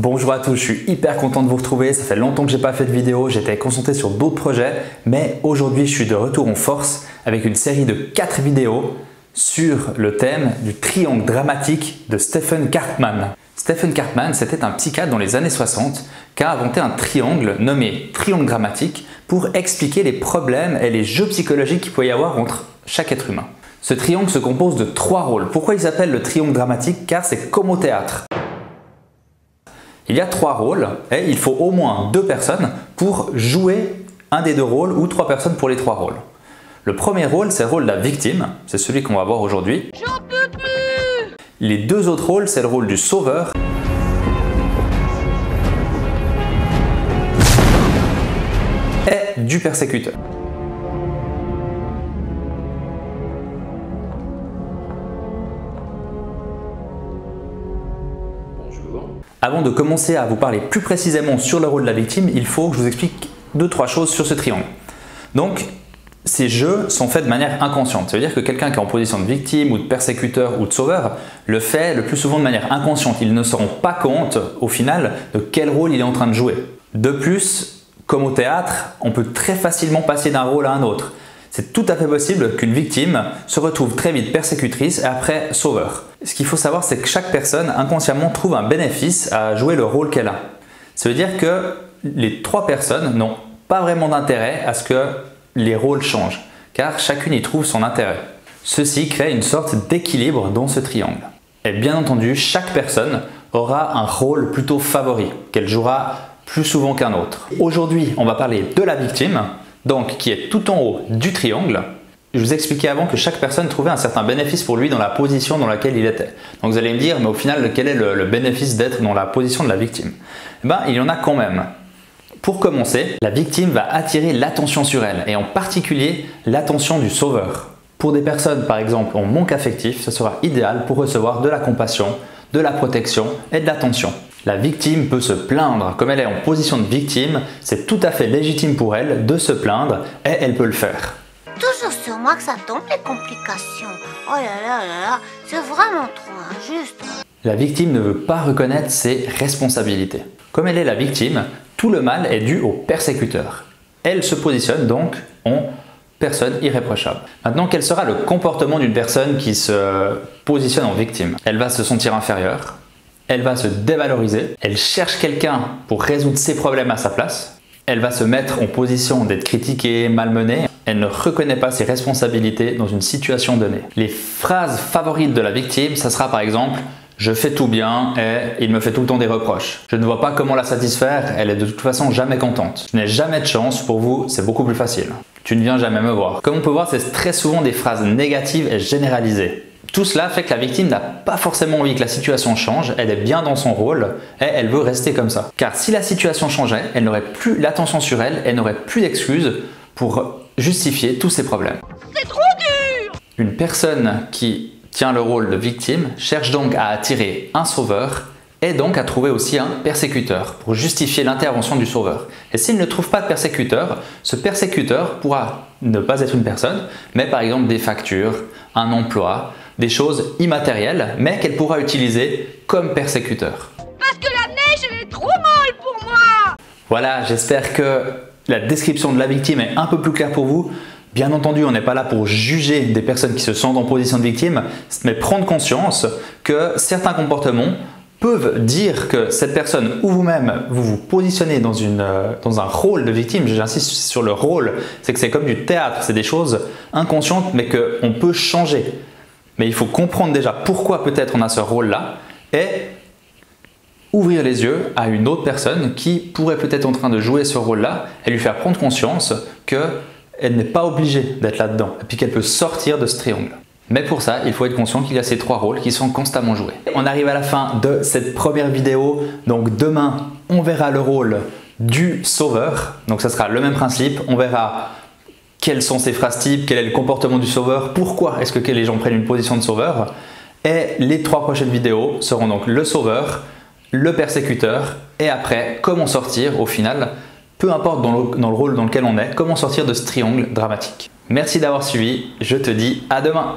Bonjour à tous, je suis hyper content de vous retrouver. Ça fait longtemps que j'ai pas fait de vidéo, j'étais concentré sur d'autres projets, mais aujourd'hui je suis de retour en force avec une série de 4 vidéos sur le thème du triangle dramatique de Stephen Cartman. Stephen Cartman, c'était un psychiatre dans les années 60 qui a inventé un triangle nommé triangle dramatique pour expliquer les problèmes et les jeux psychologiques qu'il peut y avoir entre chaque être humain. Ce triangle se compose de trois rôles. Pourquoi il s'appelle le triangle dramatique? Car c'est comme au théâtre. Il y a trois rôles et il faut au moins deux personnes pour jouer un des deux rôles ou trois personnes pour les trois rôles. Le premier rôle, c'est le rôle de la victime, c'est celui qu'on va voir aujourd'hui. Les deux autres rôles, c'est le rôle du sauveur et du persécuteur. Avant de commencer à vous parler plus précisément sur le rôle de la victime, il faut que je vous explique deux, trois choses sur ce triangle. Donc, ces jeux sont faits de manière inconsciente. Ça veut dire que quelqu'un qui est en position de victime ou de persécuteur ou de sauveur le fait le plus souvent de manière inconsciente. Ils ne se rendent pas compte au final de quel rôle il est en train de jouer. De plus, comme au théâtre, on peut très facilement passer d'un rôle à un autre. C'est tout à fait possible qu'une victime se retrouve très vite persécutrice et après sauveur. Ce qu'il faut savoir, c'est que chaque personne inconsciemment trouve un bénéfice à jouer le rôle qu'elle a. Ça veut dire que les trois personnes n'ont pas vraiment d'intérêt à ce que les rôles changent, car chacune y trouve son intérêt. Ceci crée une sorte d'équilibre dans ce triangle. Et bien entendu, chaque personne aura un rôle plutôt favori, qu'elle jouera plus souvent qu'un autre. Aujourd'hui, on va parler de la victime, donc qui est tout en haut du triangle. Je vous expliquais avant que chaque personne trouvait un certain bénéfice pour lui dans la position dans laquelle il était. Donc vous allez me dire, mais au final, quel est le, bénéfice d'être dans la position de la victime? Eh ben, Il y en a quand même. Pour commencer, la victime va attirer l'attention sur elle, et en particulier l'attention du sauveur. Pour des personnes, par exemple, en manque affectif, ce sera idéal pour recevoir de la compassion, de la protection et de l'attention. La victime peut se plaindre. Comme elle est en position de victime, c'est tout à fait légitime pour elle de se plaindre et elle peut le faire. Toujours sur moi que ça tombe les complications. Oh là là là là, c'est vraiment trop injuste. La victime ne veut pas reconnaître ses responsabilités. Comme elle est la victime, tout le mal est dû au persécuteur. Elle se positionne donc en personne irréprochable. Maintenant, quel sera le comportement d'une personne qui se positionne en victime? Elle va se sentir inférieure, elle va se dévaloriser, elle cherche quelqu'un pour résoudre ses problèmes à sa place, elle va se mettre en position d'être critiquée, malmenée, elle ne reconnaît pas ses responsabilités dans une situation donnée. Les phrases favorites de la victime, ça sera par exemple je fais tout bien et il me fait tout le temps des reproches. Je ne vois pas comment la satisfaire, elle est de toute façon jamais contente. Je n'ai jamais de chance, pour vous c'est beaucoup plus facile. Tu ne viens jamais me voir. Comme on peut voir, c'est très souvent des phrases négatives et généralisées. Tout cela fait que la victime n'a pas forcément envie que la situation change, elle est bien dans son rôle et elle veut rester comme ça. Car si la situation changeait, elle n'aurait plus l'attention sur elle, elle n'aurait plus d'excuses pour justifier tous ses problèmes. C'est trop dur Une personne qui tient le rôle de victime cherche donc à attirer un sauveur et donc à trouver aussi un persécuteur pour justifier l'intervention du sauveur. Et s'il ne trouve pas de persécuteur, ce persécuteur pourra ne pas être une personne, mais par exemple des factures, un emploi, des choses immatérielles, mais qu'elle pourra utiliser comme persécuteur. Parce que la neige, elle est trop molle pour moi Voilà, j'espère que la description de la victime est un peu plus claire pour vous. Bien entendu, on n'est pas là pour juger des personnes qui se sentent en position de victime, mais prendre conscience que certains comportements peuvent dire que cette personne ou vous-même, vous vous positionnez dans, une, euh, dans un rôle de victime, j'insiste sur le rôle, c'est que c'est comme du théâtre, c'est des choses inconscientes mais qu'on peut changer. Mais il faut comprendre déjà pourquoi peut-être on a ce rôle-là et ouvrir les yeux à une autre personne qui pourrait peut-être en train de jouer ce rôle-là et lui faire prendre conscience qu'elle n'est pas obligée d'être là-dedans et puis qu'elle peut sortir de ce triangle. Mais pour ça, il faut être conscient qu'il y a ces trois rôles qui sont constamment joués. On arrive à la fin de cette première vidéo. Donc demain, on verra le rôle du sauveur. Donc ça sera le même principe. On verra quelles sont ces phrases types, quel est le comportement du sauveur, pourquoi est-ce que les gens prennent une position de sauveur. Et les trois prochaines vidéos seront donc le sauveur, le persécuteur et après comment sortir au final, peu importe dans le, rôle dans lequel on est, comment sortir de ce triangle dramatique. Merci d'avoir suivi, je te dis à demain